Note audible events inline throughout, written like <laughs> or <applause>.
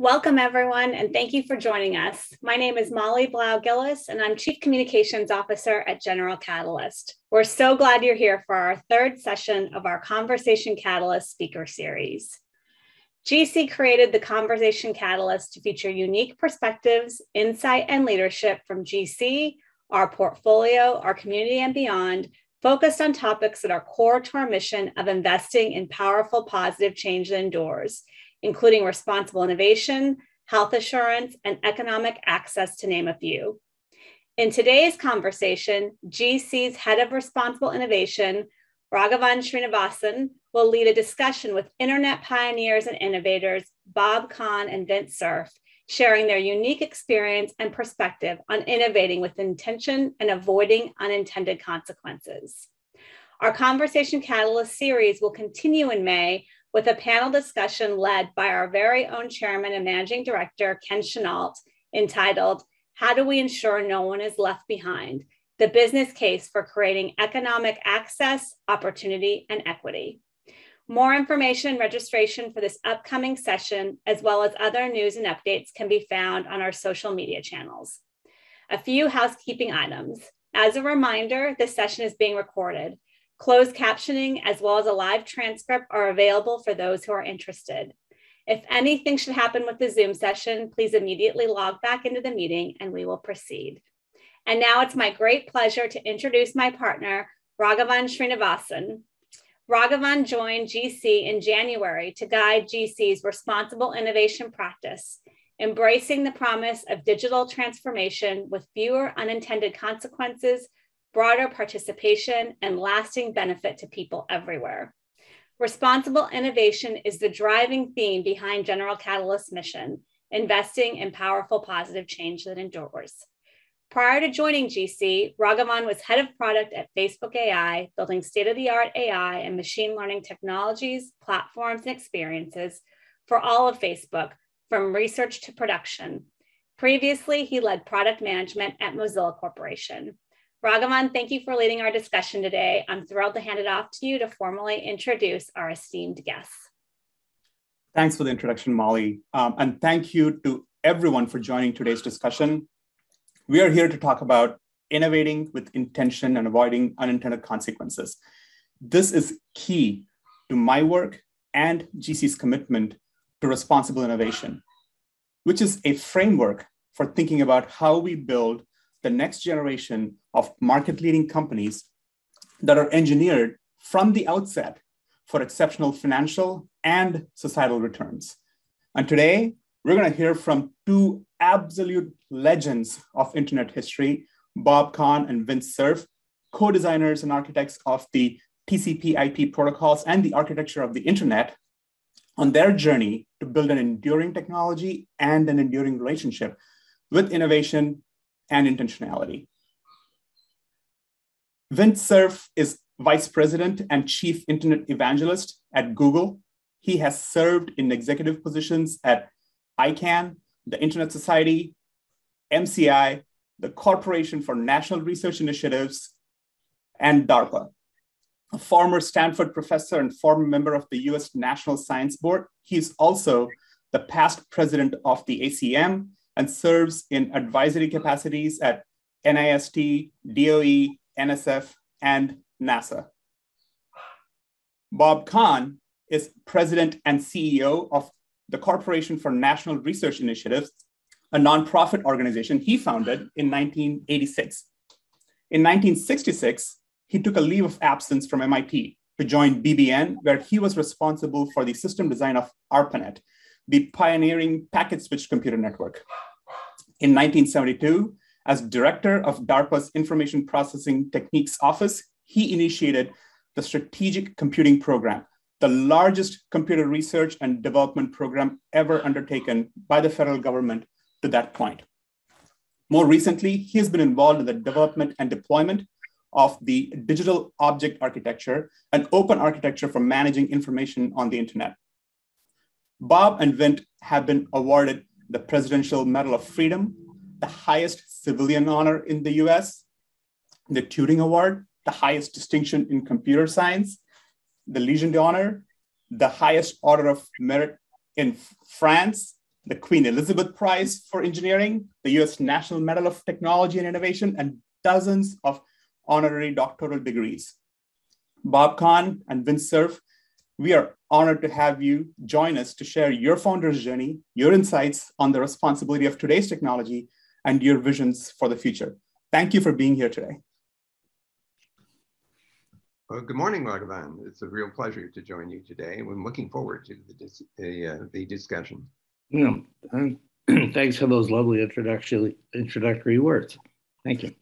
Welcome, everyone, and thank you for joining us. My name is Molly Blau Gillis, and I'm Chief Communications Officer at General Catalyst. We're so glad you're here for our third session of our Conversation Catalyst speaker series. GC created the Conversation Catalyst to feature unique perspectives, insight, and leadership from GC, our portfolio, our community, and beyond, focused on topics that are core to our mission of investing in powerful, positive change that endures including responsible innovation, health assurance, and economic access, to name a few. In today's conversation, GC's head of responsible innovation, Raghavan Srinivasan, will lead a discussion with internet pioneers and innovators Bob Kahn and Vint Cerf, sharing their unique experience and perspective on innovating with intention and avoiding unintended consequences. Our Conversation Catalyst series will continue in May with a panel discussion led by our very own chairman and managing director, Ken Chenault, entitled, How Do We Ensure No One is Left Behind? The Business Case for Creating Economic Access, Opportunity, and Equity. More information and registration for this upcoming session, as well as other news and updates, can be found on our social media channels. A few housekeeping items. As a reminder, this session is being recorded. Closed captioning as well as a live transcript are available for those who are interested. If anything should happen with the Zoom session, please immediately log back into the meeting and we will proceed. And now it's my great pleasure to introduce my partner, Raghavan Srinivasan. Raghavan joined GC in January to guide GC's responsible innovation practice, embracing the promise of digital transformation with fewer unintended consequences broader participation, and lasting benefit to people everywhere. Responsible innovation is the driving theme behind General Catalyst's mission, investing in powerful positive change that endures. Prior to joining GC, Raghavan was head of product at Facebook AI, building state of the art AI and machine learning technologies, platforms, and experiences for all of Facebook, from research to production. Previously, he led product management at Mozilla Corporation. Raghavan, thank you for leading our discussion today. I'm thrilled to hand it off to you to formally introduce our esteemed guests. Thanks for the introduction, Molly. Um, and thank you to everyone for joining today's discussion. We are here to talk about innovating with intention and avoiding unintended consequences. This is key to my work and GC's commitment to responsible innovation, which is a framework for thinking about how we build the next generation of market leading companies that are engineered from the outset for exceptional financial and societal returns. And today, we're going to hear from two absolute legends of internet history, Bob Kahn and Vint Cerf, co designers and architects of the TCP IP protocols and the architecture of the internet, on their journey to build an enduring technology and an enduring relationship with innovation and intentionality. Vint Cerf is vice president and chief internet evangelist at Google. He has served in executive positions at ICANN, the Internet Society, MCI, the Corporation for National Research Initiatives, and DARPA. A former Stanford professor and former member of the US National Science Board, he's also the past president of the ACM and serves in advisory capacities at NIST, DOE, NSF, and NASA. Bob Kahn is president and CEO of the Corporation for National Research Initiatives, a nonprofit organization he founded in 1986. In 1966, he took a leave of absence from MIT to join BBN, where he was responsible for the system design of ARPANET, the pioneering packet switched computer network. In 1972, as director of DARPA's Information Processing Techniques Office, he initiated the Strategic Computing Program, the largest computer research and development program ever undertaken by the federal government to that point. More recently, he has been involved in the development and deployment of the digital object architecture, an open architecture for managing information on the internet. Bob and Vint have been awarded the Presidential Medal of Freedom, the highest civilian honor in the US, the Turing Award, the highest distinction in computer science, the Legion d'Honneur, the highest order of merit in France, the Queen Elizabeth Prize for Engineering, the US National Medal of Technology and Innovation, and dozens of honorary doctoral degrees. Bob Kahn and Vint Cerf, we are honored to have you join us to share your founder's journey, your insights on the responsibility of today's technology, and your visions for the future. Thank you for being here today. Well, good morning, Raghavan. It's a real pleasure to join you today. I'm looking forward to the, the, uh, the discussion. Yeah, <clears throat> thanks for those lovely introductory introductory words. Thank you.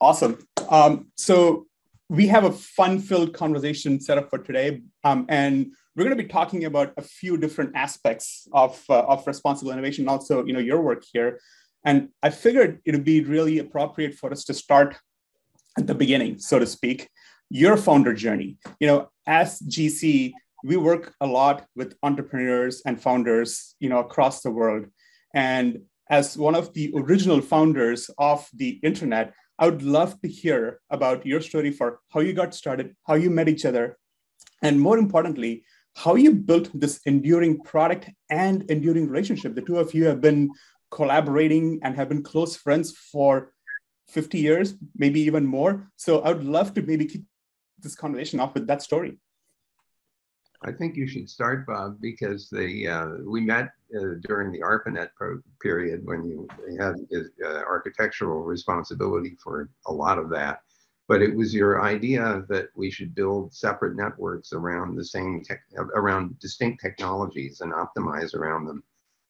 Awesome. Um, so we have a fun-filled conversation set up for today, um, and we're going to be talking about a few different aspects of uh, of responsible innovation, also you know your work here. And I figured it would be really appropriate for us to start at the beginning, so to speak, your founder journey. You know, as GC, we work a lot with entrepreneurs and founders, you know, across the world. And as one of the original founders of the internet, I would love to hear about your story for how you got started, how you met each other, and more importantly, how you built this enduring product and enduring relationship. The two of you have been collaborating and have been close friends for 50 years, maybe even more. So I would love to maybe keep this conversation off with that story. I think you should start, Bob, because the uh, we met uh, during the ARPANET period when you had uh, architectural responsibility for a lot of that. But it was your idea that we should build separate networks around the same around distinct technologies and optimize around them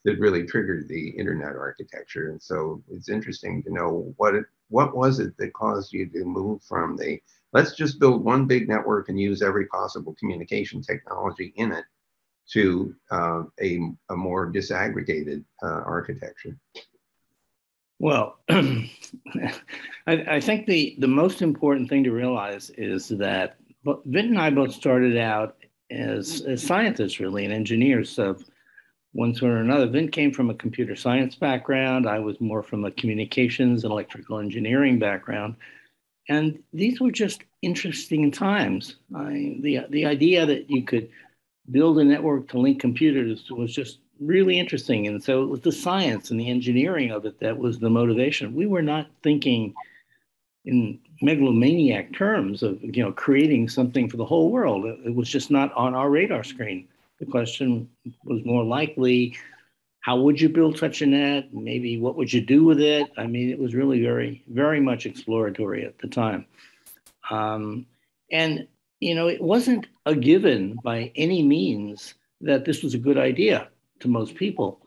that really triggered the internet architecture. And so it's interesting to know what it, what was it that caused you to move from the let's just build one big network and use every possible communication technology in it to uh, a, a more disaggregated uh, architecture? Well, <clears throat> I, I, think the, the most important thing to realize is that Vint and I both started out as, as scientists, really, and engineers of one sort or another. Vint came from a computer science background. I was more from a communications and electrical engineering background. And these were just interesting times. I, the, the idea that you could build a network to link computers was just really interesting. And so it was the science and the engineering of it that was the motivation. We were not thinking in megalomaniac terms of you know creating something for the whole world. It was just not on our radar screen. The question was more likely, how would you build such a net? Maybe what would you do with it? I mean, it was really very, very much exploratory at the time. Um, and, you know, it wasn't a given by any means that this was a good idea to most people.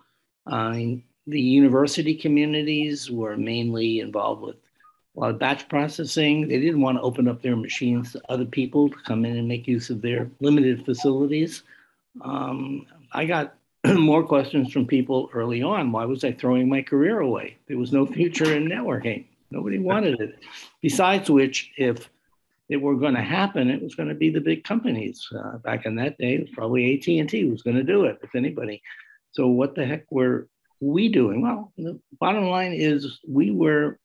The university communities were mainly involved with a lot of batch processing. They didn't want to open up their machines to other people to come in and make use of their limited facilities. Um, I got <clears throat> more questions from people early on. Why was I throwing my career away? There was no <laughs> future in networking. Nobody wanted it. Besides which, if it were going to happen, it was going to be the big companies. Uh, back in that day, it was probably AT and T was going to do it, if anybody. So what the heck were we doing? Well, the bottom line is we were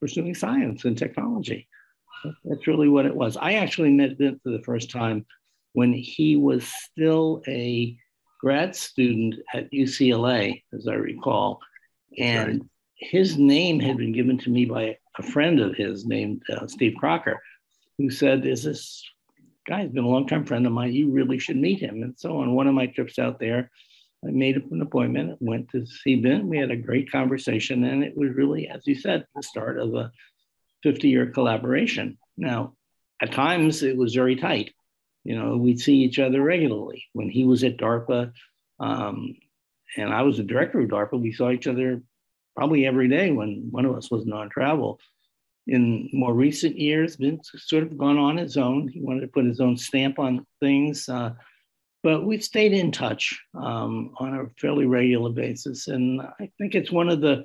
pursuing science and technology. That's really what it was. I actually met Vint for the first time when he was still a grad student at UCLA, as I recall. And right. his name had been given to me by a friend of his named uh, Steve Crocker, who said, Is this guy's been a long-time friend of mine. You really should meet him. And so on one of my trips out there, I made up an appointment, went to see Vint. We had a great conversation, and it was really, as you said, the start of a 50 year collaboration. Now, at times it was very tight. You know, we'd see each other regularly. When he was at DARPA um, and I was the director of DARPA, we saw each other probably every day when one of us wasn't on travel. In more recent years, Vint's sort of gone on his own. He wanted to put his own stamp on things. Uh, but we've stayed in touch um, on a fairly regular basis. And I think it's one of the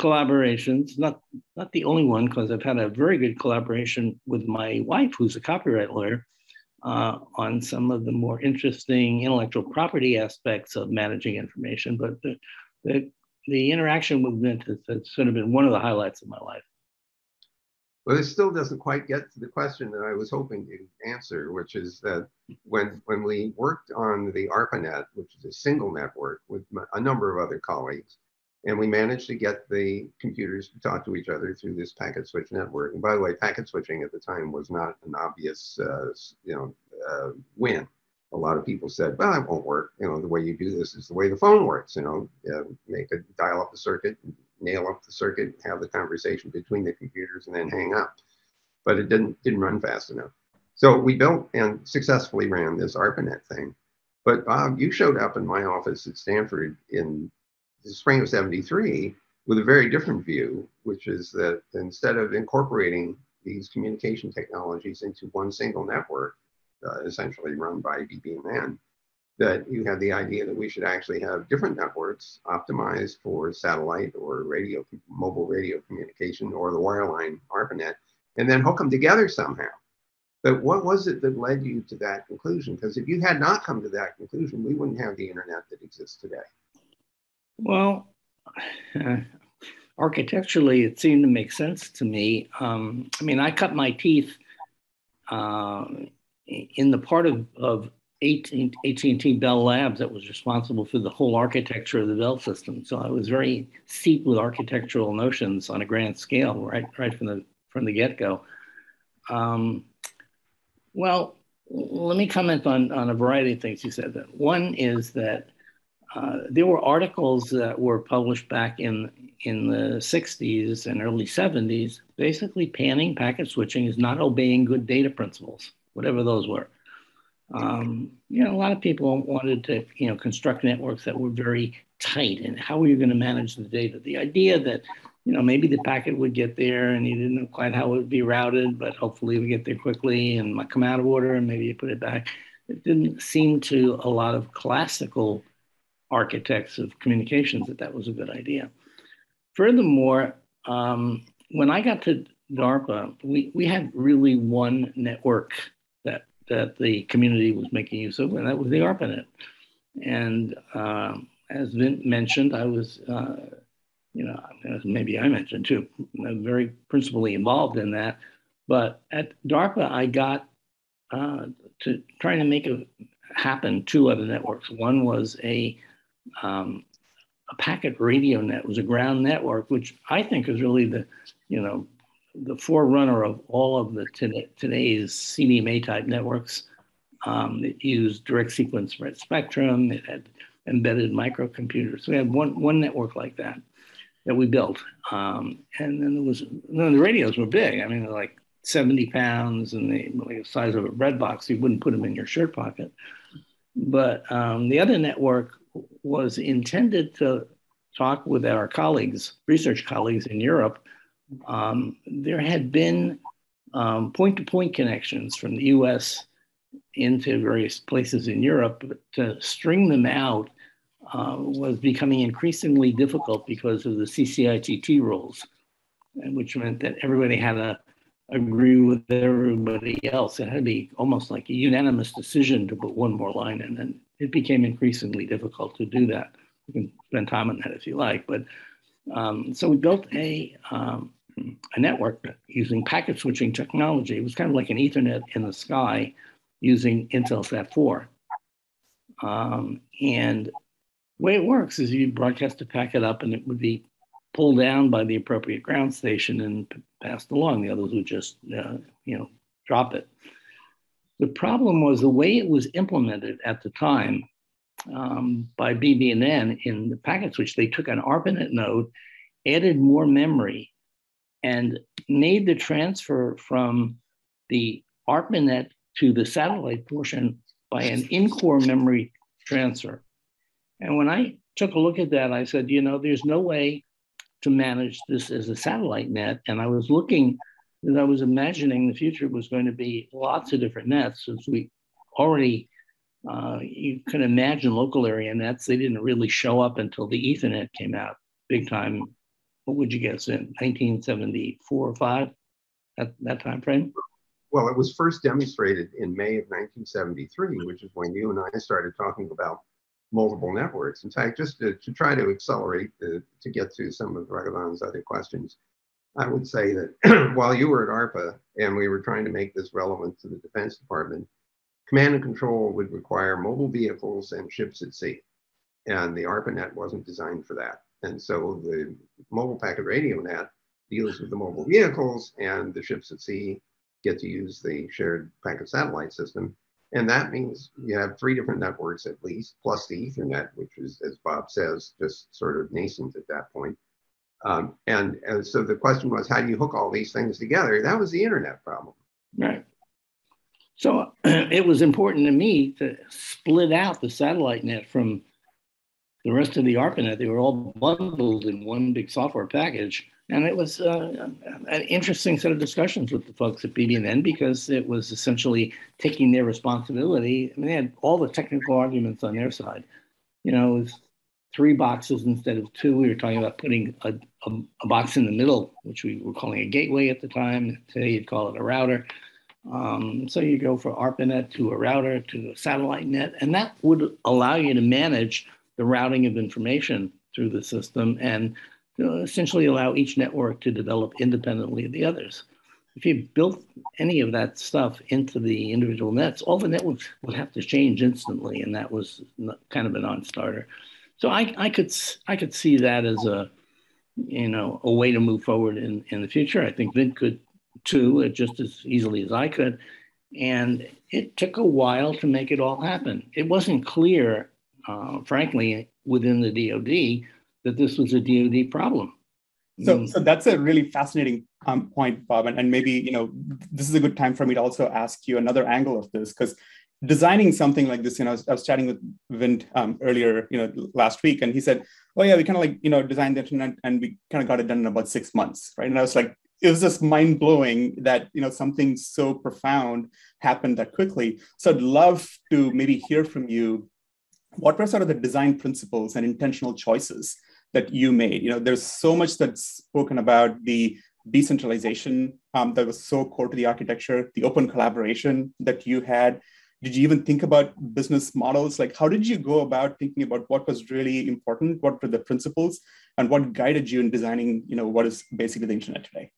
collaborations, not, not the only one, because I've had a very good collaboration with my wife, who's a copyright lawyer uh, on some of the more interesting intellectual property aspects of managing information. But the, the, the interaction movement has, has, sort of been one of the highlights of my life. But it still doesn't quite get to the question that I was hoping to answer, which is that when, when we worked on the ARPANET, which is a single network with a number of other colleagues, and we managed to get the computers to talk to each other through this packet switch network. And by the way, packet switching at the time was not an obvious, uh, you know, uh, win. A lot of people said, well, it won't work. You know, the way you do this is the way the phone works, you know, uh, make a dial up the circuit, nail up the circuit, have the conversation between the computers and then hang up. But it didn't, didn't run fast enough. So we built and successfully ran this ARPANET thing. But Bob, you showed up in my office at Stanford in the spring of 73 with a very different view, which is that instead of incorporating these communication technologies into one single network, uh, essentially run by BBN, that you had the idea that we should actually have different networks optimized for satellite or radio, mobile radio communication or the wireline ARPANET, and then hook them together somehow. But what was it that led you to that conclusion? Because if you had not come to that conclusion, we wouldn't have the internet that exists today. Well, uh, architecturally, it seemed to make sense to me. Um, I mean, I cut my teeth uh, in the part of, of AT&T Bell Labs that was responsible for the whole architecture of the Bell system. So I was very steeped with architectural notions on a grand scale, right, right from the from the get-go. Um, well, let me comment on, on a variety of things you said. One is that uh, there were articles that were published back in in the 60s and early 70s, basically panning packet switching is not obeying good data principles, whatever those were. Um, you know, a lot of people wanted to, you know, construct networks that were very tight and how are you going to manage the data? The idea that, you know, maybe the packet would get there and you didn't know quite how it would be routed, but hopefully it would get there quickly and come out of order and maybe you put it back. It didn't seem to a lot of classical architects of communications that that was a good idea. Furthermore, um, when I got to DARPA, we, we had really one network that, that the community was making use of, and that was the ARPANET. And um, as Vint mentioned, I was, uh, you know, maybe I mentioned too, very principally involved in that. But at DARPA, I got uh, to trying to make it happen two other networks. One was a um, a packet radio net was a ground network, which I think is really the, you know, the forerunner of all of the today's CDMA type networks. Um, it used direct sequence spread spectrum. It had embedded microcomputers. We had one one network like that that we built. Um, and then there was then the radios were big. I mean, they're like 70 pounds and they like the size of a bread box. You wouldn't put them in your shirt pocket. But um, the other network was intended to talk with our colleagues, research colleagues in Europe. Um, there had been point to point connections from the US into various places in Europe, but to string them out uh, was becoming increasingly difficult because of the CCITT rules, which meant that everybody had to agree with everybody else. It had to be almost like a unanimous decision to put one more line in. And it became increasingly difficult to do that. You can spend time on that if you like, but um, so we built a um, a network using packet switching technology. It was kind of like an Ethernet in the sky using Intelsat 4. Um, and the way it works is you broadcast a packet up and it would be pulled down by the appropriate ground station and passed along. The others would just, uh, you know, drop it. The problem was the way it was implemented at the time um, by BBN in the packet switch. They took an ARPANET node, added more memory, and made the transfer from the ARPANET to the satellite portion by an in-core memory transfer. And when I took a look at that, I said, you know, there's no way to manage this as a satellite net. And I was looking that I was imagining the future was going to be lots of different nets, as we already uh, you can imagine local area nets. They didn't really show up until the Ethernet came out big time. What would you guess in 1974 or five? At that time frame. Well, it was first demonstrated in May of 1973, which is when you and I started talking about multiple networks. In fact, just to, to try to accelerate the, to get to some of Raghavan's other questions, I would say that <clears throat> while you were at ARPA and we were trying to make this relevant to the Defense Department, command and control would require mobile vehicles and ships at sea. And the ARPANET wasn't designed for that. And so the mobile packet radio net deals with the mobile vehicles and the ships at sea get to use the shared packet satellite system. And that means you have three different networks at least, plus the Ethernet, which is, as Bob says, just sort of nascent at that point. Um, and, and so the question was, how do you hook all these things together? That was the internet problem. Right. So <clears throat> it was important to me to split out the satellite net from the rest of the ARPANET. They were all bundled in one big software package. And it was uh, an interesting set of discussions with the folks at BBN because it was essentially taking their responsibility. I mean, they had all the technical arguments on their side. You know, it was three boxes instead of two. We were talking about putting a, a, a box in the middle, which we were calling a gateway at the time. Today you'd call it a router. Um, so you go from ARPANET to a router to a satellite net, and that would allow you to manage the routing of information through the system and essentially allow each network to develop independently of the others. If you built any of that stuff into the individual nets, all the networks would have to change instantly, and that was kind of a non-starter. So I, I could I could see that as a you know a way to move forward in, in the future. I think Vint could too, just as easily as I could. And it took a while to make it all happen. It wasn't clear, uh, frankly, within the DoD that this was a DoD problem. So, mm. so that's a really fascinating um, point, Bob, and, and maybe you know this is a good time for me to also ask you another angle of this because designing something like this, you know, I was, I was chatting with Vint um, earlier, you know, last week, and he said, "Oh yeah, we kind of like you know designed the internet, and we kind of got it done in about six months, right?" And I was like, it was just mind blowing that you know something so profound happened that quickly. So I'd love to maybe hear from you. What were sort of the design principles and intentional choices that you made? You know, there's so much that's spoken about the decentralization um, that was so core to the architecture, the open collaboration that you had. Did you even think about business models? Like, how did you go about thinking about what was really important? What were the principles, and what guided you in designing, you know, what is basically the internet today?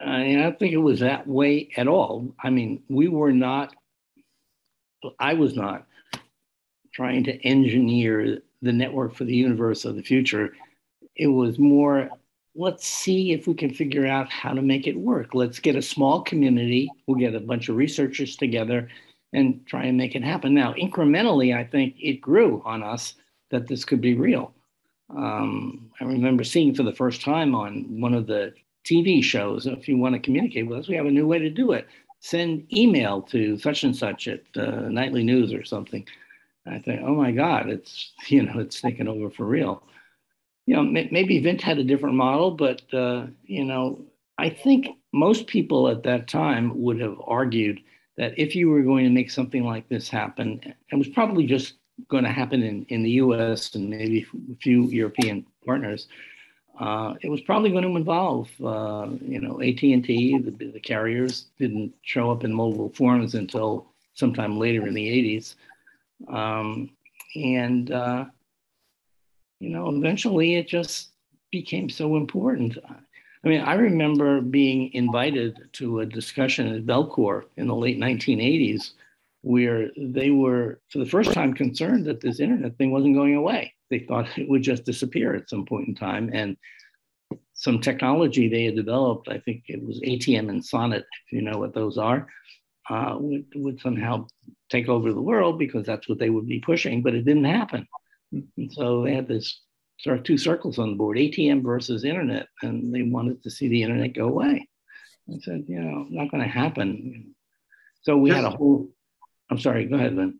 Uh, I don't think it was that way at all. I mean, we were not, I was not trying to engineer the network for the universe of the future. It was more, let's see if we can figure out how to make it work. Let's get a small community, we'll get a bunch of researchers together and try and make it happen. Now, incrementally, I think it grew on us that this could be real. Um, I remember seeing for the first time on one of the TV shows. If you want to communicate with us, we have a new way to do it. Send email to such and such at uh, Nightly News or something. I think, oh my God, it's <laughs> you know it's taken over for real. You know, maybe Vint had a different model, but uh, you know, I think most people at that time would have argued that if you were going to make something like this happen, it was probably just going to happen in, in the U.S. and maybe a few European partners uh, it was probably going to involve, uh, you know, AT&T, the, the, carriers didn't show up in mobile forms until sometime later in the 80s. Um, and, uh, you know, eventually it just became so important. I mean, I remember being invited to a discussion at Bellcore in the late 1980s where they were, for the first time, concerned that this internet thing wasn't going away they thought it would just disappear at some point in time. And some technology they had developed, I think it was ATM and SONET, if you know what those are, uh, would, would somehow take over the world because that's what they would be pushing, but it didn't happen. And <laughs> so they had this sort of two circles on the board, ATM versus internet, and they wanted to see the internet go away. I said, you know, not going to happen. So we had a whole, I'm sorry, go ahead, Vint.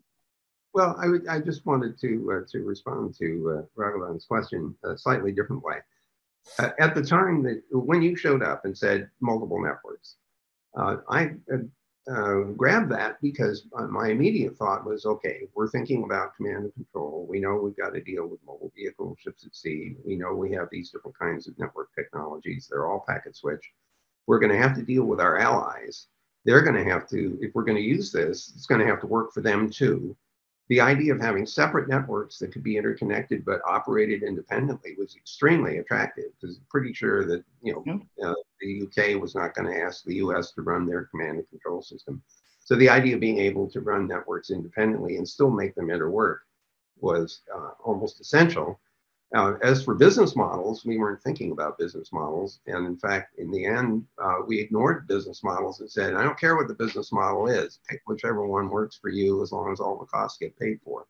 Well, I, would, I just wanted to uh, to respond to uh, Raghavan's question a slightly different way. Uh, at the time that when you showed up and said multiple networks, uh, I uh, grabbed that because my immediate thought was, okay, we're thinking about command and control. We know we've got to deal with mobile vehicles, ships at sea. We know we have these different kinds of network technologies. They're all packet switch. We're going to have to deal with our allies. They're going to have to, if we're going to use this, it's going to have to work for them too the idea of having separate networks that could be interconnected but operated independently was extremely attractive because pretty sure that you know yeah. uh, the UK was not going to ask the US to run their command and control system. So the idea of being able to run networks independently and still make them interwork was uh, almost essential. Uh, as for business models, we weren't thinking about business models. And in fact, in the end, uh, we ignored business models and said, I don't care what the business model is, pick whichever one works for you as long as all the costs get paid for.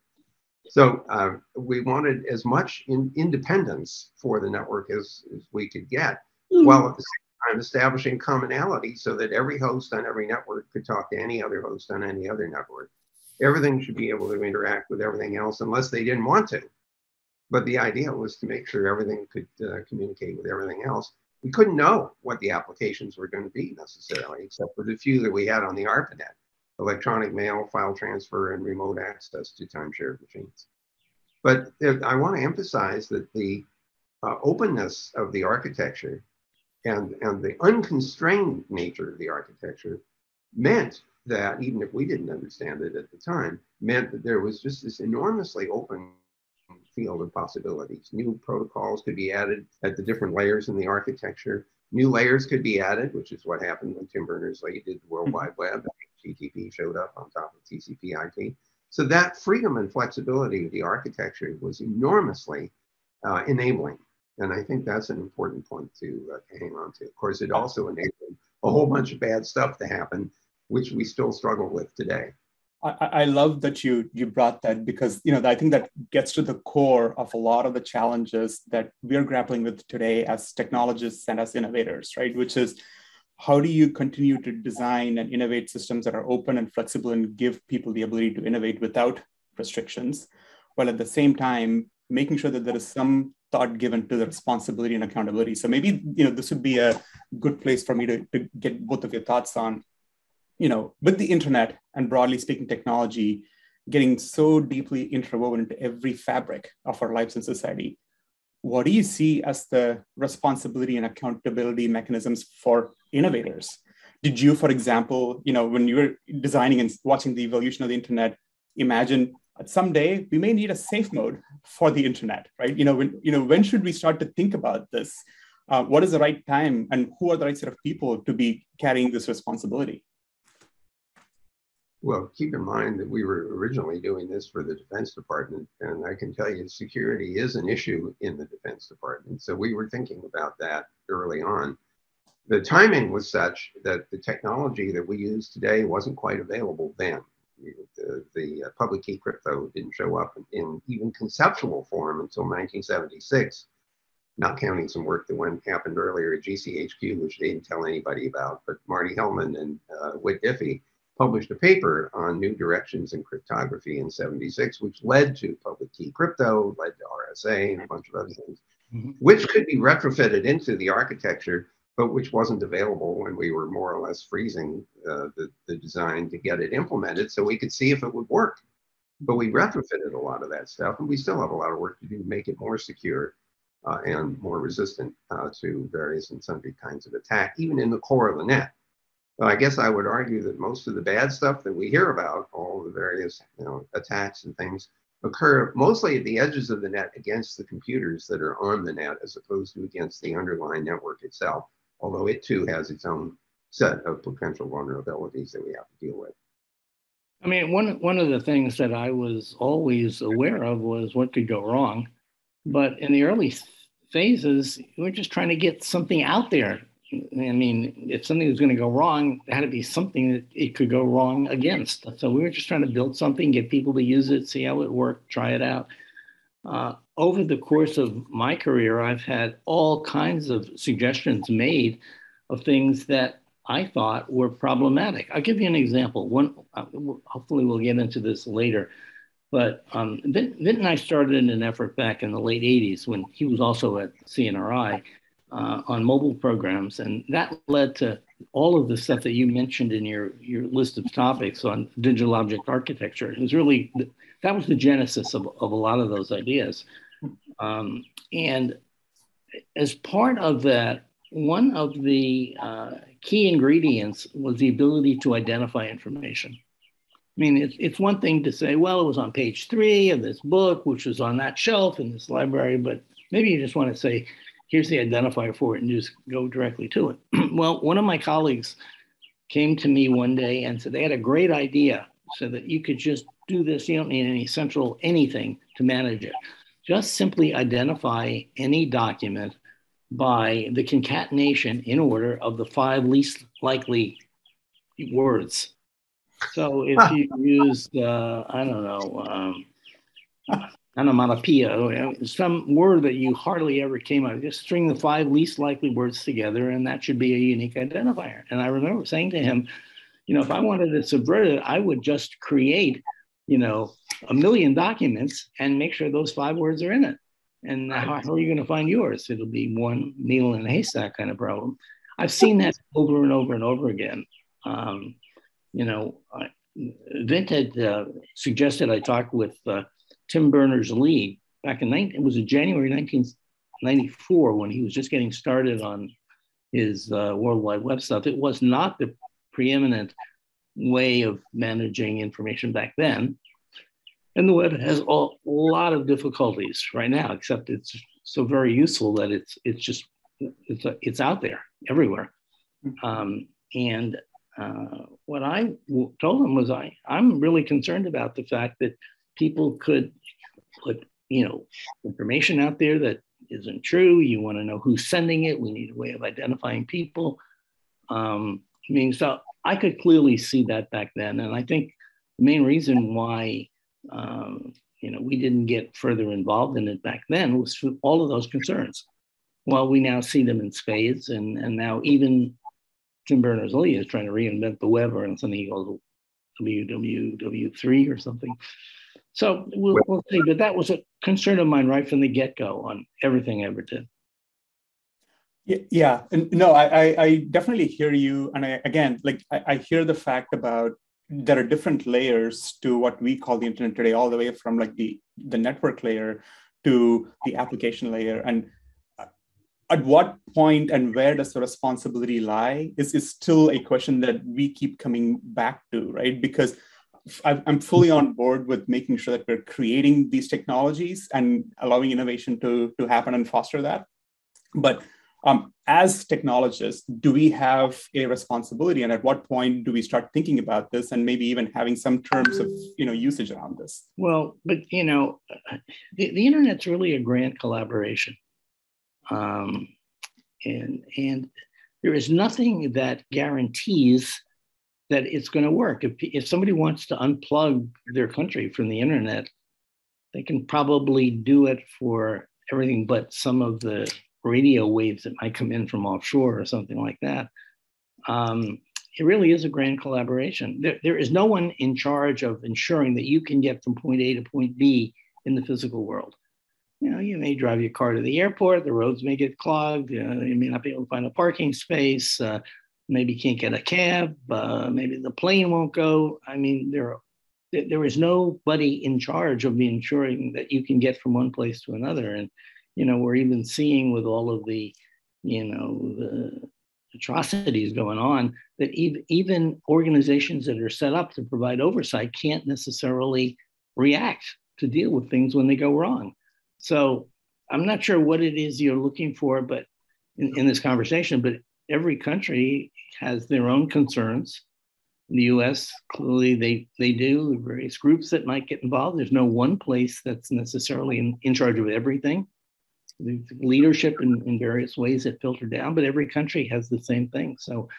So uh, we wanted as much in independence for the network as, as we could get, mm. while at the same time establishing commonality so that every host on every network could talk to any other host on any other network. Everything should be able to interact with everything else unless they didn't want to. But the idea was to make sure everything could uh, communicate with everything else. We couldn't know what the applications were going to be necessarily, except for the few that we had on the ARPANET electronic mail, file transfer, and remote access to timeshare machines. But I want to emphasize that the uh, openness of the architecture and, and the unconstrained nature of the architecture meant that, even if we didn't understand it at the time, meant that there was just this enormously open field of possibilities. New protocols could be added at the different layers in the architecture. New layers could be added, which is what happened when Tim Berners-Lee did the World Wide Web. HTTP showed up on top of TCP/IP. So that freedom and flexibility of the architecture was enormously uh, enabling. And I think that's an important point to uh, hang on to. Of course, it also enabled a whole bunch of bad stuff to happen, which we still struggle with today. I, I love that you you brought that because you know I think that gets to the core of a lot of the challenges that we're grappling with today as technologists and as innovators, right? Which is how do you continue to design and innovate systems that are open and flexible and give people the ability to innovate without restrictions, while at the same time making sure that there is some thought given to the responsibility and accountability. So maybe you know this would be a good place for me to, to get both of your thoughts on you know, with the internet and broadly speaking, technology getting so deeply interwoven into every fabric of our lives and society, what do you see as the responsibility and accountability mechanisms for innovators? Did you, for example, you know, when you were designing and watching the evolution of the internet, imagine that someday we may need a safe mode for the internet, right? You know, when you know, when should we start to think about this? Uh, what is the right time, and who are the right set of people to be carrying this responsibility? Well, keep in mind that we were originally doing this for the Defense Department, and I can tell you security is an issue in the Defense Department. So we were thinking about that early on. The timing was such that the technology that we use today wasn't quite available then. The, the uh, public key crypto didn't show up in even conceptual form until 1976, not counting some work that went happened earlier at GCHQ, which they didn't tell anybody about. But Marty Hellman and uh, Whit Diffie published a paper on new directions in cryptography in 76, which led to public key crypto, led to RSA and a bunch of other things, mm-hmm. which could be retrofitted into the architecture, but which wasn't available when we were more or less freezing uh, the, the design to get it implemented so we could see if it would work. But we retrofitted a lot of that stuff, and we still have a lot of work to do to make it more secure uh, and more resistant uh, to various and sundry kinds of attack, even in the core of the net. I guess I would argue that most of the bad stuff that we hear about, all the various you know, attacks and things, occur mostly at the edges of the net against the computers that are on the net as opposed to against the underlying network itself, although it too has its own set of potential vulnerabilities that we have to deal with. I mean, one, one of the things that I was always aware of was what could go wrong. But in the early phases, we are just trying to get something out there I mean, if something was going to go wrong, it had to be something that it could go wrong against. So we were just trying to build something, get people to use it, see how it worked, try it out. Uh, over the course of my career, I've had all kinds of suggestions made of things that I thought were problematic. I'll give you an example. One, uh, hopefully, we'll get into this later. But um, Vint, Vint and I started an effort back in the late 80s when he was also at CNRI uh, on mobile programs. And that led to all of the stuff that you mentioned in your, your list of topics on digital object architecture. It was really, that was the genesis of, of a lot of those ideas. Um, and as part of that, one of the uh, key ingredients was the ability to identify information. I mean, it's, it's one thing to say, well, it was on page three of this book, which was on that shelf in this library, but maybe you just want to say, here's the identifier for it and just go directly to it. <clears throat> well, one of my colleagues came to me one day and said they had a great idea so that you could just do this. You don't need any central anything to manage it. Just simply identify any document by the concatenation in order of the five least likely words. So if you use, uh, I don't know, um, onomatopoeia, some word that you hardly ever came out, just string the five least likely words together, and that should be a unique identifier. And I remember saying to him, you know, if I wanted to subvert it, I would just create, you know, a million documents and make sure those five words are in it. And how, how are you going to find yours? It'll be one needle in a haystack kind of problem. I've seen that over and over and over again. Um, you know, I, Vint had uh, suggested I talk with uh, Tim Berners Lee back in 19, it was in January 1994 when he was just getting started on his uh, World Wide Web stuff. It was not the preeminent way of managing information back then. And the web has a lot of difficulties right now, except it's so very useful that it's it's just it's it's out there everywhere. Um, and uh, what I told him was I I'm really concerned about the fact that people could put you know information out there that isn't true. You want to know who's sending it. We need a way of identifying people. Um, I mean, so I could clearly see that back then, and I think the main reason why um, you know we didn't get further involved in it back then was for all of those concerns. Well, we now see them in spades, and and now even Tim Berners Lee is trying to reinvent the web or something he calls WWW3 or something. So we'll, we'll see. But that was a concern of mine right from the get go on everything I ever did. Yeah, no, I, I definitely hear you, and I, again, like I, I hear the fact about there are different layers to what we call the internet today, all the way from like the the network layer to the application layer, and uh, at what point and where does the responsibility lie is, is still a question that we keep coming back to, right? Because I'm fully on board with making sure that we're creating these technologies and allowing innovation to, to happen and foster that. But um, as technologists, do we have a responsibility, and at what point do we start thinking about this, and maybe even having some terms of you know usage around this? Well, but you know, the, the internet's really a grand collaboration, um, and and there is nothing that guarantees that it's going to work. If, if somebody wants to unplug their country from the internet, they can probably do it for everything but some of the radio waves that might come in from offshore or something like that. Um, it really is a grand collaboration. There, there is no one in charge of ensuring that you can get from point A to point B in the physical world. You know, you may drive your car to the airport, the roads may get clogged, uh, you may not be able to find a parking space, uh, maybe can't get a cab, uh, maybe the plane won't go. I mean, there, there is nobody in charge of ensuring that you can get from one place to another. And you know, we're even seeing with all of the, you know, the atrocities going on that even, even organizations that are set up to provide oversight can't necessarily react to deal with things when they go wrong. So I'm not sure what it is you're looking for, but in, in this conversation, but every country has their own concerns. In the U.S., clearly they they do. the Various groups that might get involved. There's no one place that's necessarily in, in charge of everything leadership in, in various ways that filter down, but every country has the same thing. So,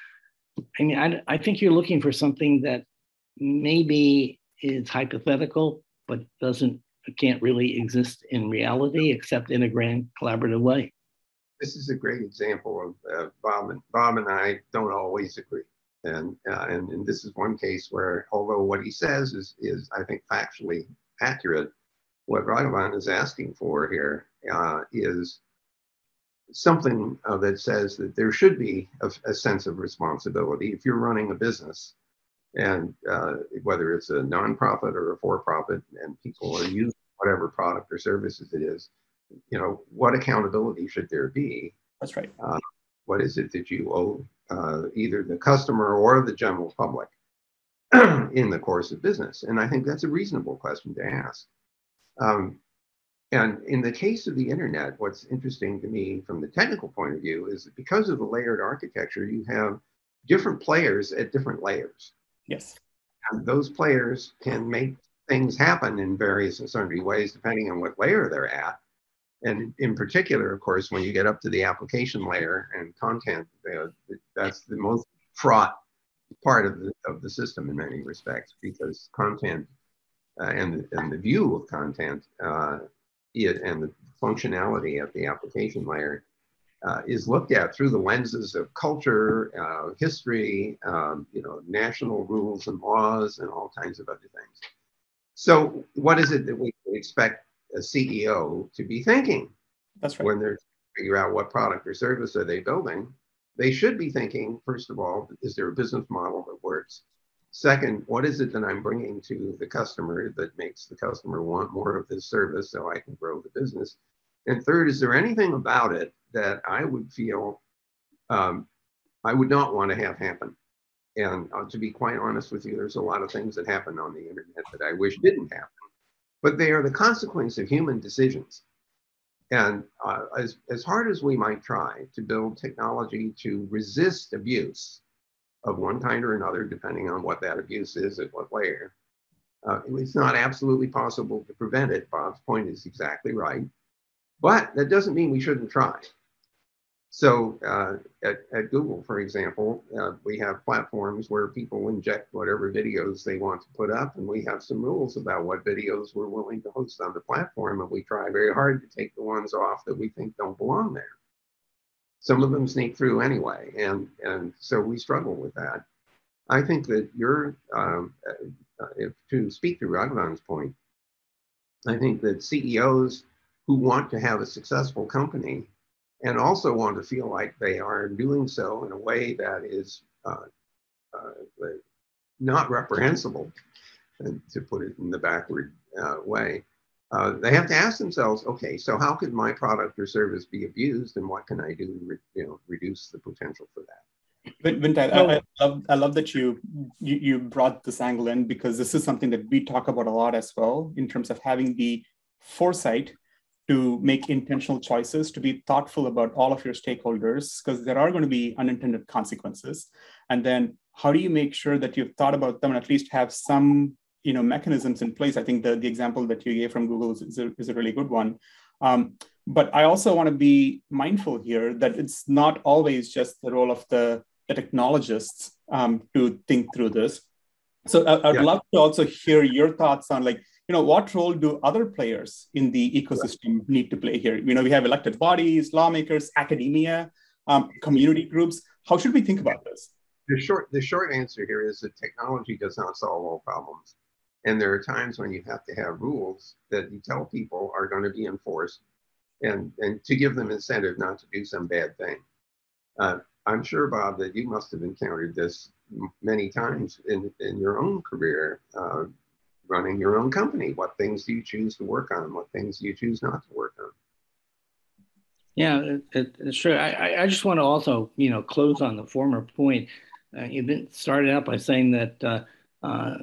I mean, I, I think you're looking for something that maybe is hypothetical, but doesn't can't really exist in reality except in a grand collaborative way. This is a great example of uh, Bob and Bob and I don't always agree, and, uh, and and this is one case where although what he says is is I think factually accurate, what Raghavan is asking for here uh, is something uh, that says that there should be a, a, sense of responsibility if you're running a business. And uh, whether it's a nonprofit or a for-profit and people are using whatever product or services it is you know what accountability should there be that's right uh, what is it that you owe uh, either the customer or the general public <clears throat> in the course of business? And I think that's a reasonable question to ask. Um, and in the case of the internet, what's interesting to me from the technical point of view is that because of the layered architecture, you have different players at different layers. Yes. And those players can make things happen in various and sundry ways depending on what layer they're at. And in particular, of course, when you get up to the application layer and content, that's the most fraught part of the, of the system in many respects because content uh, and, and the view of content uh, it, and the functionality at the application layer uh, is looked at through the lenses of culture, uh, history, um, you know, national rules and laws, and all kinds of other things. So, what is it that we expect a CEO to be thinking? That's right. When they're figure out what product or service are they building, they should be thinking first of all, is there a business model that works? Second, what is it that I'm bringing to the customer that makes the customer want more of this service so I can grow the business? And third, is there anything about it that I would feel um, I would not want to have happen? And uh, to be quite honest with you, there's a lot of things that happen on the internet that I wish didn't happen, but they are the consequence of human decisions. And uh, as, as hard as we might try to build technology to resist abuse, of one kind or another, depending on what that abuse is at what layer. Uh, it's not absolutely possible to prevent it. Bob's point is exactly right. But that doesn't mean we shouldn't try. So uh, at, at, Google, for example, uh, we have platforms where people inject whatever videos they want to put up, and we have some rules about what videos we're willing to host on the platform, and we try very hard to take the ones off that we think don't belong there. Some of them sneak through anyway, and and so we struggle with that. I think that you're, um, uh, if to speak to Raghavan's point, I think that CEOs who want to have a successful company and also want to feel like they are doing so in a way that is uh, uh, not reprehensible, to put it in the backward uh, way, uh, they have to ask themselves, okay, so how could my product or service be abused, and what can I do to re- you know reduce the potential for that? Vint, I, I, love, I love that you, you you brought this angle in because this is something that we talk about a lot as well in terms of having the foresight to make intentional choices, to be thoughtful about all of your stakeholders, because there are going to be unintended consequences. And then how do you make sure that you've thought about them and at least have some you know mechanisms in place. I think the, the example that you gave from Google is, is, a, is a really good one. Um, but I also want to be mindful here that it's not always just the role of the, the technologists um, to think through this. So I, would yeah. love to also hear your thoughts on like, you know, what role do other players in the ecosystem need to play here? You know, we have elected bodies, lawmakers, academia, um, community groups. How should we think about this? The short, the short answer here is that technology does not solve all problems. And there are times when you have to have rules that you tell people are going to be enforced and, and to give them incentive not to do some bad thing. Uh, I'm sure, Bob, that you must have encountered this many times in, in your own career, uh, running your own company. What things do you choose to work on? What things do you choose not to work on? Yeah, it, it, it's true. I, I just want to also, you know, close on the former point. Uh, Vint started out by saying that uh, uh,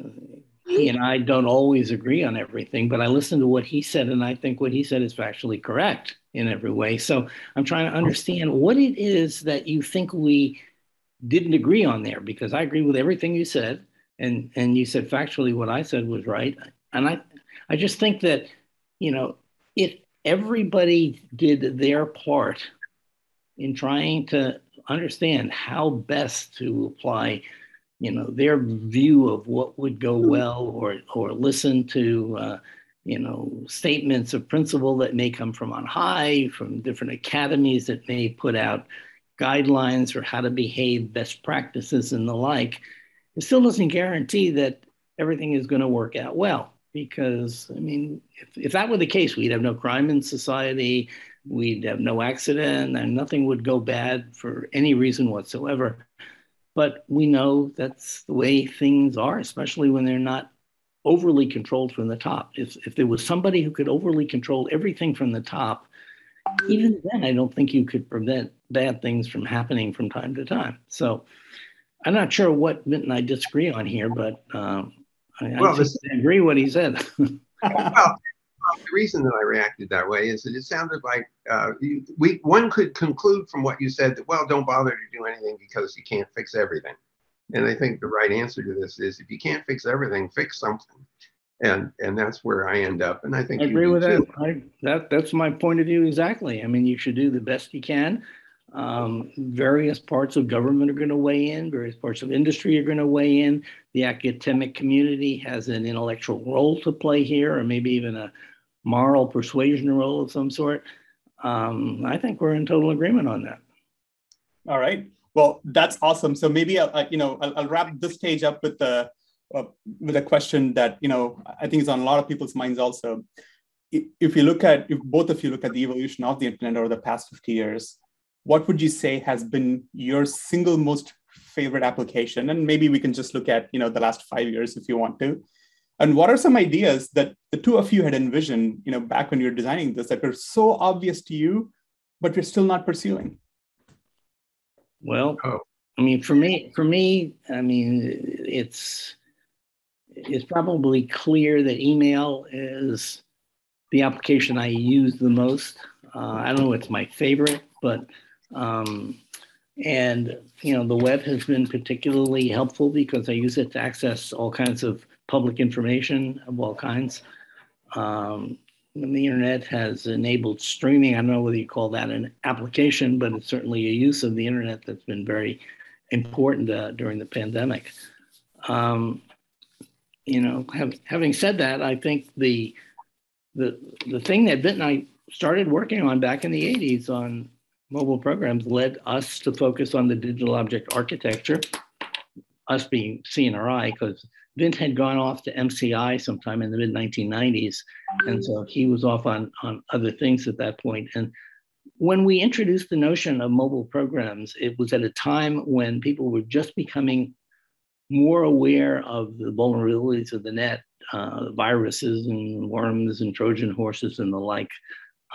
he and I don't always agree on everything, but I listen to what he said, and I think what he said is factually correct in every way. So I'm trying to understand what it is that you think we didn't agree on there, because I agree with everything you said, and and you said factually what I said was right, and I I just think that you know if everybody did their part in trying to understand how best to apply you know their view of what would go hmm. well or or listen to uh, you know statements of principle that may come from on high from different academies that may put out guidelines for how to behave best practices and the like it still doesn't guarantee that everything is going to work out well because i mean if, if that were the case we'd have no crime in society we'd have no accident and nothing would go bad for any reason whatsoever but we know that's the way things are, especially when they're not overly controlled from the top. If, if there was somebody who could overly control everything from the top, even then, I don't think you could prevent bad things from happening from time to time. So I'm not sure what Vint and I disagree on here, but um, I, well, I, this, agree with what he said. <laughs> well, the reason that I reacted that way is that it sounded like uh, we one could conclude from what you said that well, don't bother to do anything because you can't fix everything. And I think the right answer to this is if you can't fix everything, fix something. And and that's where I end up. And I think I agree with that. I, that that's my point of view exactly. I mean, you should do the best you can. Um, various parts of government are going to weigh in. Various parts of industry are going to weigh in. The academic community has an intellectual role to play here, or maybe even a moral persuasion role of some sort. Um, I think we're in total agreement on that. All right. Well, that's awesome. So maybe I'll, you know I'll, I'll wrap this stage up with the uh, with a question that you know I think is on a lot of people's minds also. If you look at if both of you look at the evolution of the internet over the past 50 years, what would you say has been your single most favorite application? And maybe we can just look at you know the last five years if you want to. And what are some ideas that the two of you had envisioned, you know, back when you were designing this that were so obvious to you, but you're still not pursuing? Well, oh. I mean, for me, for me, I mean, it's it's probably clear that email is the application I use the most. Uh, I don't know it's my favorite, but um, and you know the web has been particularly helpful because I use it to access all kinds of public information of all kinds. Um, the internet has enabled streaming. I don't know whether you call that an application, but it's certainly a use of the internet that's been very important uh, during the pandemic. Um, you know, have, having said that, I think the the the thing that Vint and I started working on back in the 80s on mobile programs led us to focus on the digital object architecture, us being CNRI, because Vint had gone off to MCI sometime in the mid 1990s. And so he was off on, on other things at that point. And when we introduced the notion of mobile programs, it was at a time when people were just becoming more aware of the vulnerabilities of the net, uh, viruses and worms and Trojan horses and the like.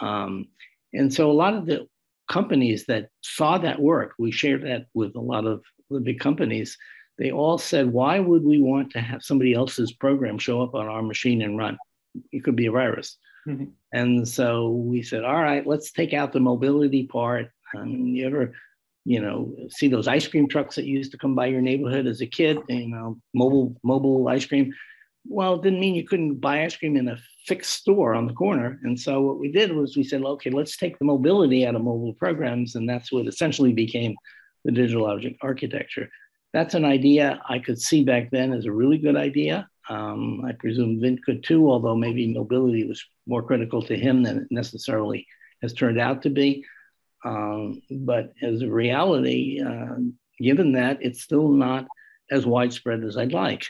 Um, and so a lot of the companies that saw that work, we shared that with a lot of the big companies, they all said, why would we want to have somebody else's program show up on our machine and run? It could be a virus. Mm-hmm. And so we said, all right, let's take out the mobility part. Um, you ever, you know, see those ice cream trucks that used to come by your neighborhood as a kid, you know, mobile mobile ice cream. Well, it didn't mean you couldn't buy ice cream in a fixed store on the corner. And so what we did was we said, okay, let's take the mobility out of mobile programs. And that's what essentially became the digital object architecture that's an idea I could see back then as a really good idea. Um, I presume Vint could too, although maybe mobility was more critical to him than it necessarily has turned out to be. Um, but as a reality, uh, given that, it's still not as widespread as I'd like.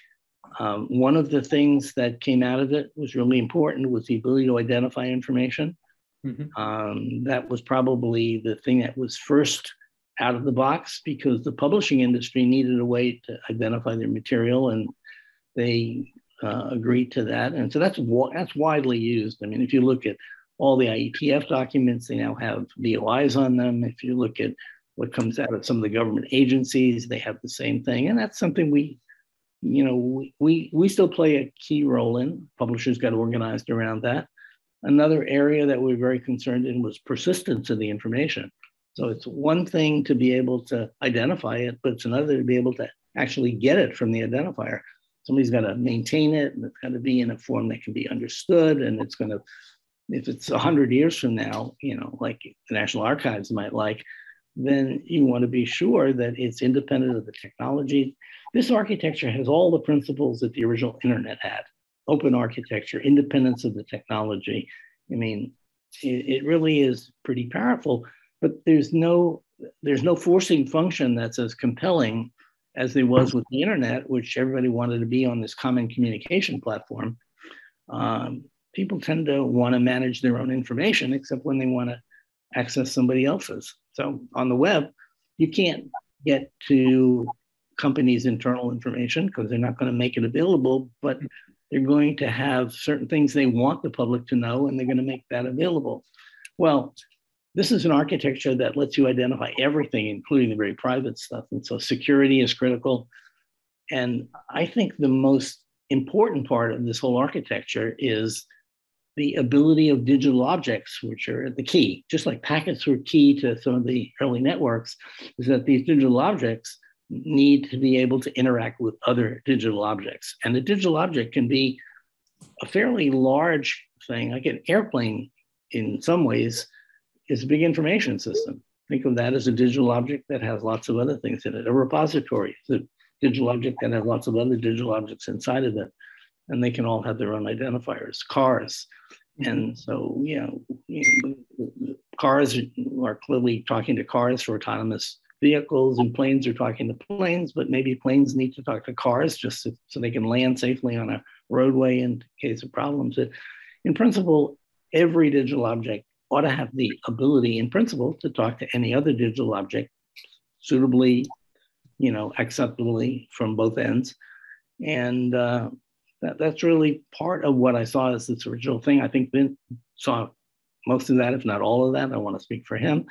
Um, one of the things that came out of it was really important was the ability to identify information. Mm-hmm. Um, that was probably the thing that was first out of the box because the publishing industry needed a way to identify their material and they uh, agreed to that. And so that's, that's widely used. I mean, if you look at all the IETF documents, they now have DOIs on them. If you look at what comes out of some of the government agencies, they have the same thing. And that's something we, you know, we, we still play a key role in. Publishers got organized around that. Another area that we're very concerned in was persistence of the information. So it's one thing to be able to identify it, but it's another to be able to actually get it from the identifier. Somebody's got to maintain it, and it's got to be in a form that can be understood. And it's going to, if it's 100 years from now, you know, like the National Archives might like, then you want to be sure that it's independent of the technology. This architecture has all the principles that the original internet had open architecture, independence of the technology. I mean, it, it really is pretty powerful but there's no there's no forcing function that's as compelling as there was with the internet, which everybody wanted to be on this common communication platform. Um, people tend to want to manage their own information, except when they want to access somebody else's. So on the web, you can't get to companies' internal information because they're not going to make it available, but they're going to have certain things they want the public to know and they're going to make that available. Well, this is an architecture that lets you identify everything, including the very private stuff. And so security is critical. And I think the most important part of this whole architecture is the ability of digital objects, which are the key, just like packets were key to some of the early networks, is that these digital objects need to be able to interact with other digital objects. And the digital object can be a fairly large thing, like an airplane in some ways is a big information system. Think of that as a digital object that has lots of other things in it. A repository is a digital object that has lots of other digital objects inside of it. And they can all have their own identifiers. Cars. Mm-hmm. And so, you know, cars are clearly talking to cars for autonomous vehicles and planes are talking to planes, but maybe planes need to talk to cars just so, so they can land safely on a roadway in case of problems. In principle, every digital object ought to have the ability, in principle, to talk to any other digital object suitably, you know, acceptably from both ends. And uh, that, that's really part of what I saw as this original thing. I think Vint saw most of that, if not all of that. I want to speak for him,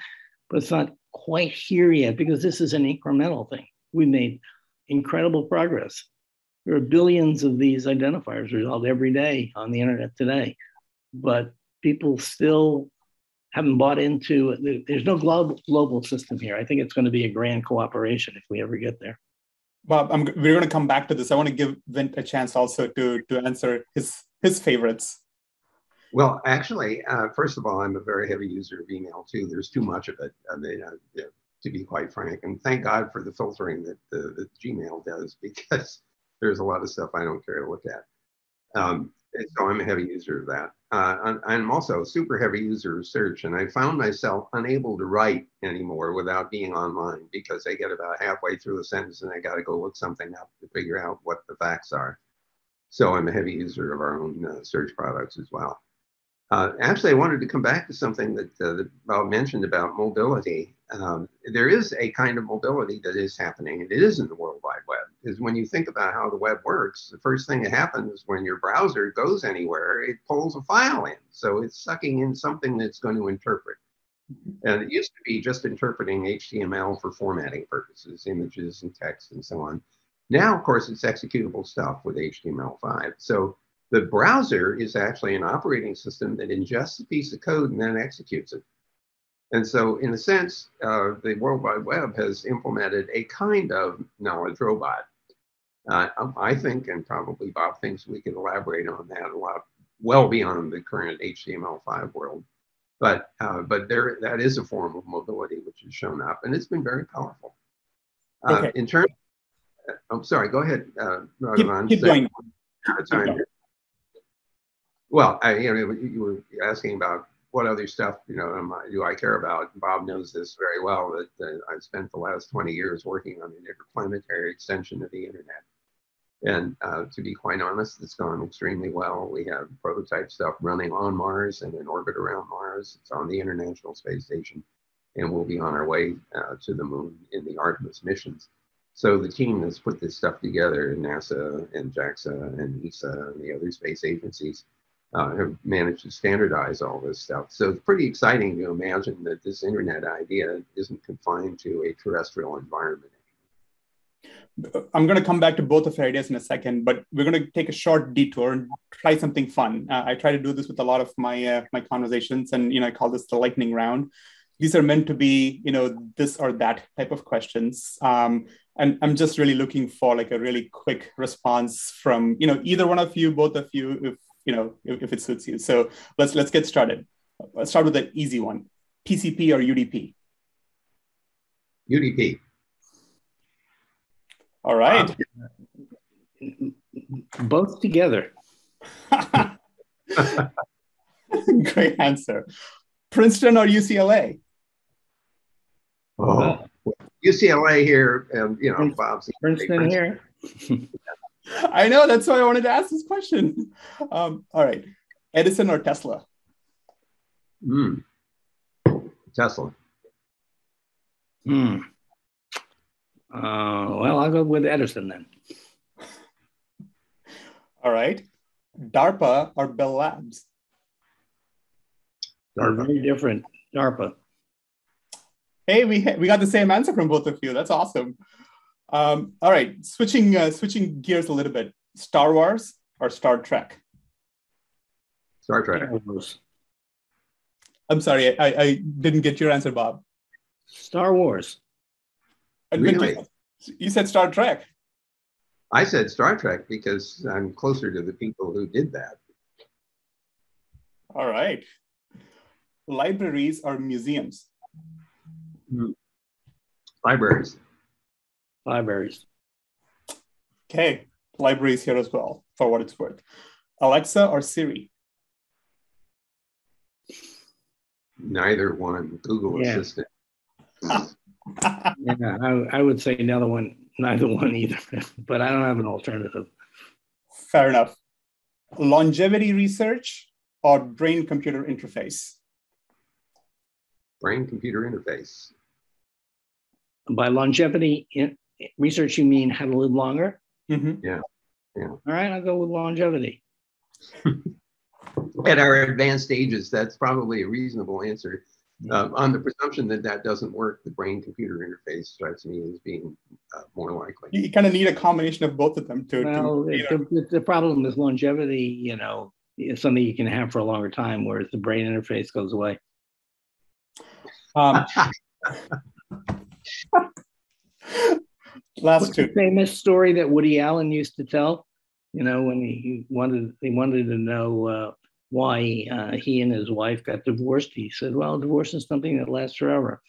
but it's not quite here yet because this is an incremental thing. We made incredible progress. There are billions of these identifiers resolved every day on the internet today, but people still haven't bought into there's no global global system here i think it's going to be a grand cooperation if we ever get there bob I'm, we're going to come back to this i want to give vint a chance also to to answer his his favorites well actually uh, first of all i'm a very heavy user of email too there's too much of it i mean uh, to be quite frank and thank god for the filtering that, uh, that gmail does because <laughs> there's a lot of stuff i don't care to look at um, so I'm a heavy user of that. Uh, I'm also a super heavy user of search, and I found myself unable to write anymore without being online because I get about halfway through a sentence and I got to go look something up to figure out what the facts are. So I'm a heavy user of our own uh, search products as well. Uh, actually, I wanted to come back to something that, uh, that Bob mentioned about mobility. Um, there is a kind of mobility that is happening, and it is in the World Wide Web. Is when you think about how the web works, the first thing that happens when your browser goes anywhere, it pulls a file in. So it's sucking in something that's going to interpret. And it used to be just interpreting HTML for formatting purposes, images and text and so on. Now, of course, it's executable stuff with HTML5. So the browser is actually an operating system that ingests a piece of code and then executes it. And so, in a sense, uh, the World Wide Web has implemented a kind of knowledge robot. Uh, um, I think, and probably Bob thinks we can elaborate on that a lot, well beyond the current HTML5 world. But uh, but there, that is a form of mobility which has shown up, and it's been very powerful. Uh, okay. In terms, I'm sorry. Go ahead, uh, keep, keep going. Well, I, you know, you were asking about what other stuff, you know, do I care about? Bob knows this very well that uh, I've spent the last 20 years working on an interplanetary extension of the internet. And uh, to be quite honest, it's gone extremely well. We have prototype stuff running on Mars and in orbit around Mars. It's on the International Space Station, and we'll be on our way uh, to the moon in the Artemis missions. So the team that's put this stuff together, NASA and JAXA and ESA and the other space agencies, uh, have managed to standardize all this stuff. So it's pretty exciting to imagine that this internet idea isn't confined to a terrestrial environment. I'm going to come back to both of your ideas in a second, but we're going to take a short detour and try something fun. Uh, I try to do this with a lot of my uh, my conversations, and you know I call this the lightning round. These are meant to be, you know, this or that type of questions. Um, and I'm just really looking for like a really quick response from, you know, either one of you, both of you, if you know, if, if it suits you. So let's let's get started. Let's start with the easy one. TCP or UDP? UDP. All right. Ah. Both together. <laughs> Great answer. Princeton or UCLA? Oh, UCLA here, and you know, Bob's Princeton here. <laughs> I know. That's why I wanted to ask this question. Um, all right. Edison or Tesla? Hmm. Tesla. Hmm. Uh, well, I'll go with Edison then. All right. DARPA or Bell Labs? DARPA. Very different. DARPA. Hey, we we got the same answer from both of you. That's awesome. Um, all right, switching uh, switching gears a little bit. Star Wars or Star Trek? Star Trek. I'm sorry, I, I didn't get your answer, Bob. Star Wars. Really? You said Star Trek. I said Star Trek because I'm closer to the people who did that. All right. Libraries or museums? Hmm. Libraries. Libraries. Okay, libraries here as well, for what it's worth. Alexa or Siri? Neither one. Google Yeah. Assistant. <laughs> Yeah, I, I would say another one, neither one either, <laughs> but I don't have an alternative. Fair enough. Longevity research or brain computer interface? Brain computer interface. By longevity in, research, you mean how to live longer? Mhm. All right, I'll go with longevity. <laughs> At our advanced ages, that's probably a reasonable answer. Uh, on the presumption that that doesn't work, the brain computer interface strikes me as being uh, more likely. You, kind of need a combination of both of them to, to Well, you know, the, the, the problem is longevity, you know, is something you can have for a longer time, whereas the brain interface goes away. um, <laughs> last What's the two. famous story that Woody Allen used to tell? You know, when he, he wanted he wanted to know uh, why uh, he and his wife got divorced, he said, "Well, divorce is something that lasts forever."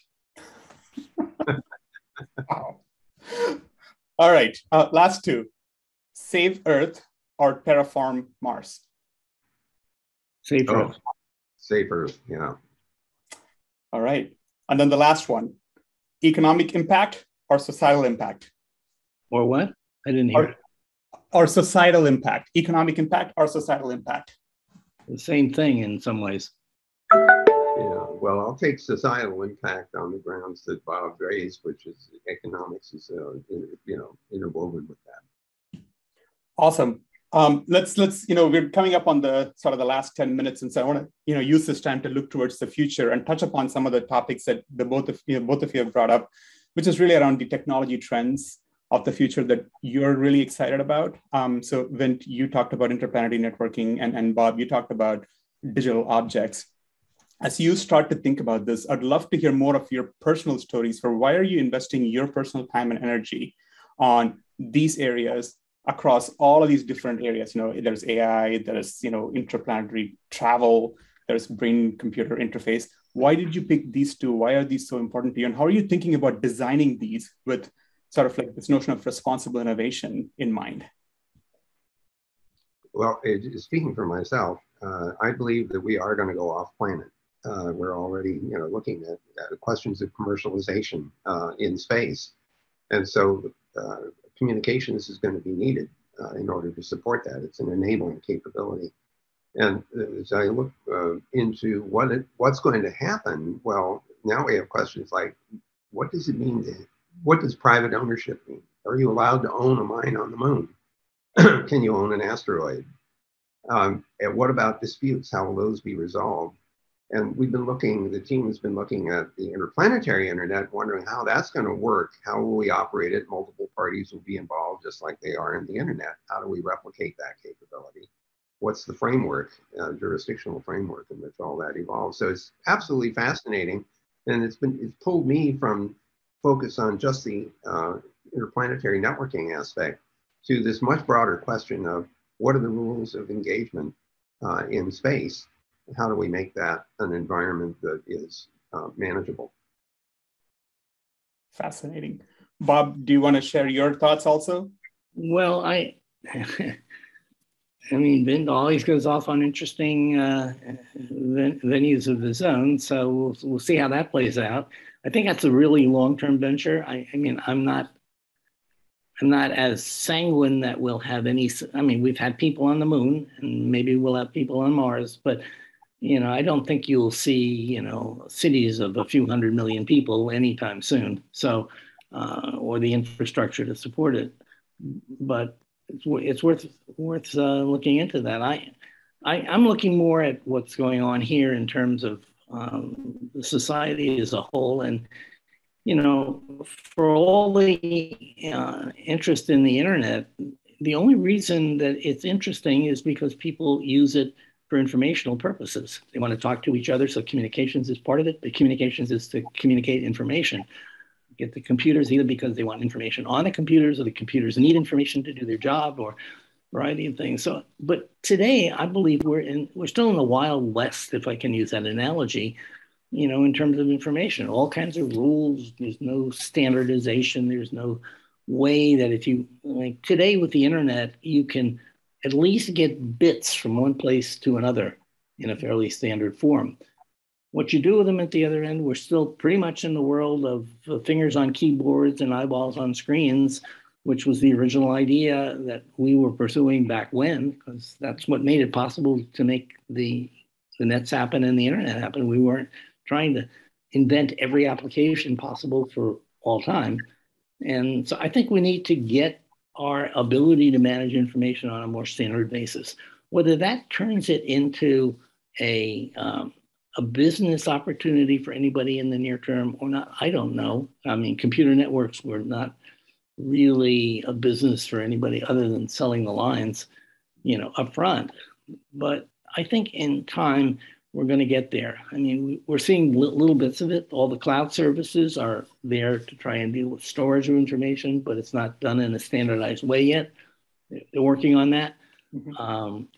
Wow. <laughs> All right, uh, last two. Save Earth or terraform Mars? Safe Oh. roads. Safer, yeah. All right. And then the last one. Economic impact or societal impact? Or what? I didn't hear Or, or societal impact? Economic impact or societal impact? the same thing in some ways. Yeah, well, I'll take societal impact on the grounds that Bob raised, which is economics is, uh, you know, interwoven with that. Awesome. Um, let's let's you know we're coming up on the sort of the last 10 minutes and so i want to you know use this time to look towards the future and touch upon some of the topics that the both of you know, both of you have brought up which is really around the technology trends of the future that you're really excited about um, so vint you talked about interplanetary networking and, and bob you talked about digital objects as you start to think about this i'd love to hear more of your personal stories for why are you investing your personal time and energy on these areas across all of these different areas. You know, there's AI, there's you know interplanetary travel, there's brain computer interface. Why did you pick these two? Why are these so important to you? And how are you thinking about designing these with sort of like this notion of responsible innovation in mind? Well, it, speaking for myself, uh, I believe that we are going to go off planet. Uh, we're already, you know, looking at, at questions of commercialization uh, in space, and so uh, communications is going to be needed uh, in order to support that. It's an enabling capability. And as I look uh, into what it, what's going to happen, well, now we have questions like, what does it mean to, what does private ownership mean? Are you allowed to own a mine on the moon? <clears throat> Can you own an asteroid? Um, and what about disputes? How will those be resolved? And we've been looking, the team has been looking at the interplanetary internet, wondering how that's going to work. How will we operate it? Multiple parties will be involved, just like they are in the internet. How do we replicate that capability? What's the framework, uh, jurisdictional framework in which all that evolves? So it's absolutely fascinating. And it's been, it's pulled me from focus on just the uh, interplanetary networking aspect to this much broader question of what are the rules of engagement uh, in space? How do we make that an environment that is uh, manageable? Fascinating. Bob, do you want to share your thoughts also? Well, I, <laughs> I mean, Vint always goes off on interesting uh, ven- venues of his own, so we'll, we'll see how that plays out. I think that's a really long-term venture. I, I mean, I'm not, I'm not as sanguine that we'll have any. I mean, we've had people on the moon, and maybe we'll have people on Mars, but you know, I don't think you'll see, you know, cities of a few hundred million people anytime soon. So, uh, or the infrastructure to support it. But it's, it's worth worth uh, looking into that. I, I I'm looking more at what's going on here in terms of um, society as a whole, and you know, for all the uh, interest in the internet, the only reason that it's interesting is because people use it for informational purposes. They want to talk to each other, so communications is part of it. But communications is to communicate information. Get the computers either because they want information on the computers, or the computers need information to do their job, or Mm-hmm. variety of things. So, but today, I believe we're in we're still in the wild west, if I can use that analogy. You know, in terms of information, all kinds of rules. There's no standardization. There's no way that if you like today with the internet, you can at least get bits from one place to another in a fairly standard form. What you do with them at the other end, we're still pretty much in the world of uh, fingers on keyboards and eyeballs on screens, which was the original idea that we were pursuing back when, because that's what made it possible to make the, the nets happen and the internet happen. We weren't trying to invent every application possible for all time. And so I think we need to get our ability to manage information on a more standard basis. Whether that turns it into a, um, a business opportunity for anybody in the near term or not, I don't know. I mean, computer networks were not really a business for anybody other than selling the lines, you know, upfront. But I think in time, we're going to get there. I mean, we're seeing little bits of it. All the cloud services are there to try and deal with storage of information, but it's not done in a standardized way yet. They're working on that. Mm-hmm. Um,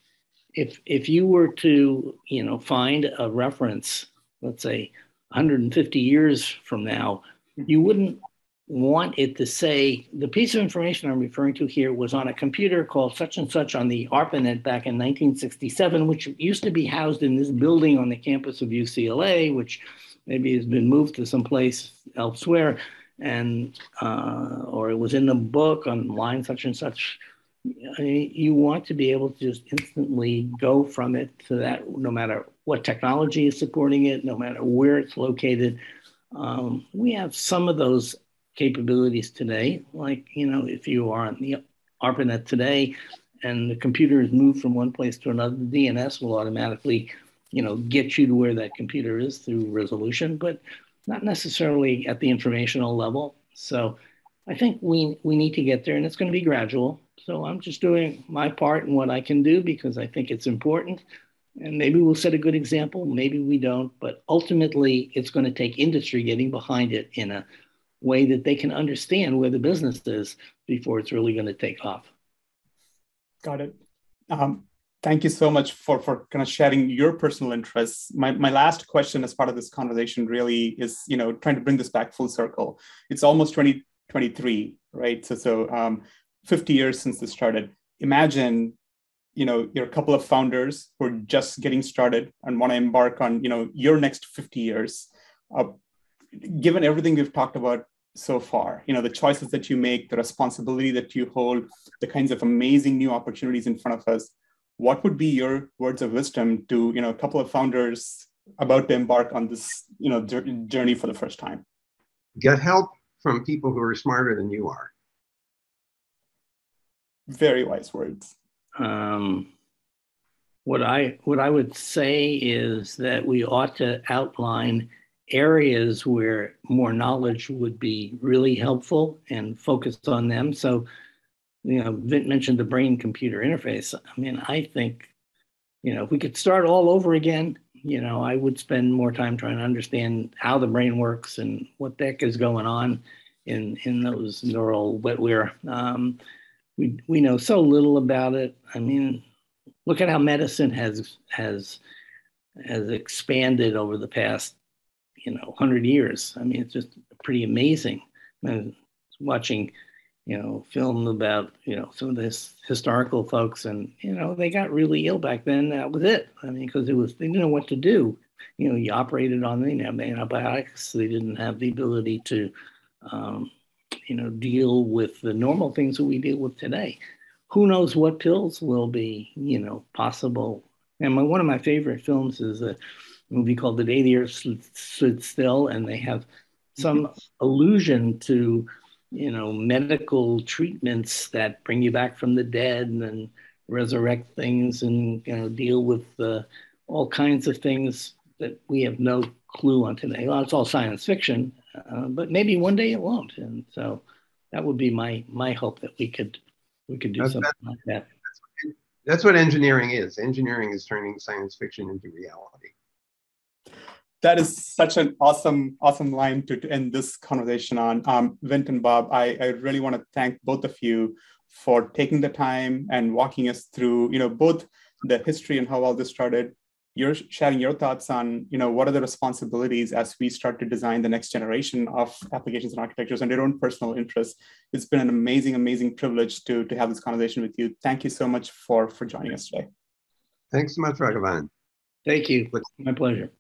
if if you were to you know find a reference, let's say 150 years from now, mm-hmm. you wouldn't want it to say the piece of information I'm referring to here was on a computer called such and such on the ARPANET back in 1967, which used to be housed in this building on the campus of UCLA, which maybe has been moved to someplace elsewhere, and uh, or it was in the book on line such and such. You want to be able to just instantly go from it to that, no matter what technology is supporting it, no matter where it's located. Um, we have some of those capabilities today. Like, you know, if you are on the ARPANET today and the computer is moved from one place to another, the DNS will automatically, you know, get you to where that computer is through resolution, but not necessarily at the informational level. So I think we, we need to get there and it's going to be gradual. So I'm just doing my part and what I can do because I think it's important. And maybe we'll set a good example, maybe we don't, but ultimately it's going to take industry getting behind it in a way that they can understand where the business is before it's really going to take off. Got it. Um, thank you so much for, for kind of sharing your personal interests. My, my last question as part of this conversation really is, you know, trying to bring this back full circle. It's almost 2023, right? So, so um, 50 years since this started. Imagine, you know, you're a couple of founders who are just getting started and want to embark on, you know, your next 50 years. Uh, given everything we've talked about so far. You know the choices that you make the responsibility that you hold the kinds of amazing new opportunities in front of us. What would be your words of wisdom to you know a couple of founders about to embark on this you know journey for the first time? Get help from people who are smarter than you are. Very wise words. Um, what i what i would say is that we ought to outline areas where more knowledge would be really helpful and focus on them. So, you know, Vint mentioned the brain computer interface. I mean, I think, you know, if we could start all over again, you know, I would spend more time trying to understand how the brain works and what the heck is going on in in those neural wetware. Um, we we know so little about it. I mean, look at how medicine has has has expanded over the past you know 100 years. I mean it's just pretty amazing. And watching you know film about you know some of this historical folks and you know they got really ill back then. That was it. I mean because it was they didn't know what to do. You know you operated on them you know antibiotics. They didn't have the ability to um, you know deal with the normal things that we deal with today. Who knows what pills will be you know possible. And my, one of my favorite films is a movie called The Day the Earth Stood Still, and they have some mm-hmm. allusion to, you know, medical treatments that bring you back from the dead and resurrect things and, you know, deal with uh, all kinds of things that we have no clue on today. Well, it's all science fiction, uh, but maybe one day it won't. And so that would be my my hope that we could we could do that's, something that's, like that. That's, that's what engineering is. Engineering is turning science fiction into reality. That is such an awesome, awesome line to, to end this conversation on. Um, Vint and Bob, I, I really want to thank both of you for taking the time and walking us through, you know, both the history and how all this started, you're sharing your thoughts on you know what are the responsibilities as we start to design the next generation of applications and architectures and your own personal interests. It's been an amazing amazing privilege to to have this conversation with you. Thank you so much for for joining us today. Thanks so much raghavan. Thank you. It's my pleasure